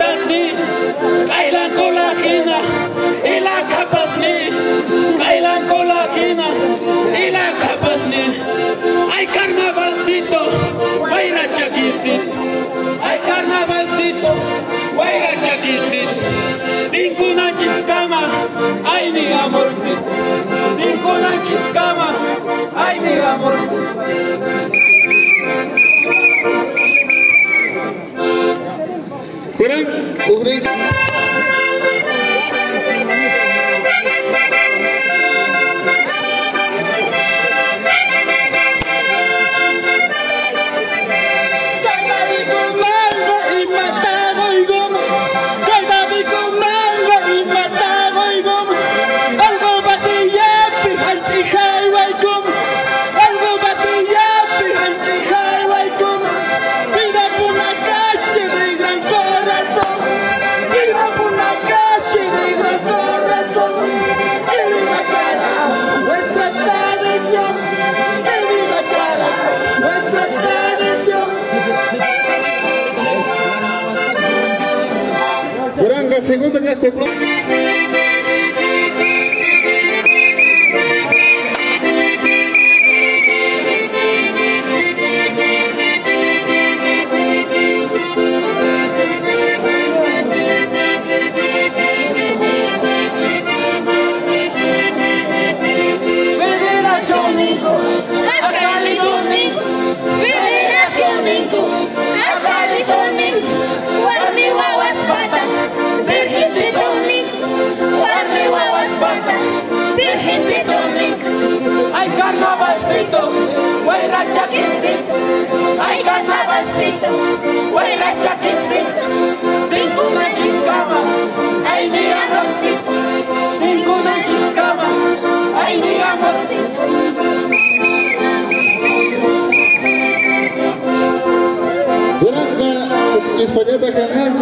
capasni, kailan ko lakina, ila capasni, kailan ko lakina, ila capasni. Ay carnavalcito, guayra chaquisit, ay carnavalcito, guayra chaquisit. Dinkuna chiscama, ay mi amorcito, dinkuna chiscama, ay mi amorcito. Ready? Over segunda guerra é. Carnavalcito, Guayra Chaquisito, ay carnavalcito, Guayra Chaquisito, tengo una chiscama, ay mi amorcito, tengo una chiscama, ay mi amorcito. Kurang, ka, cispaneta ka.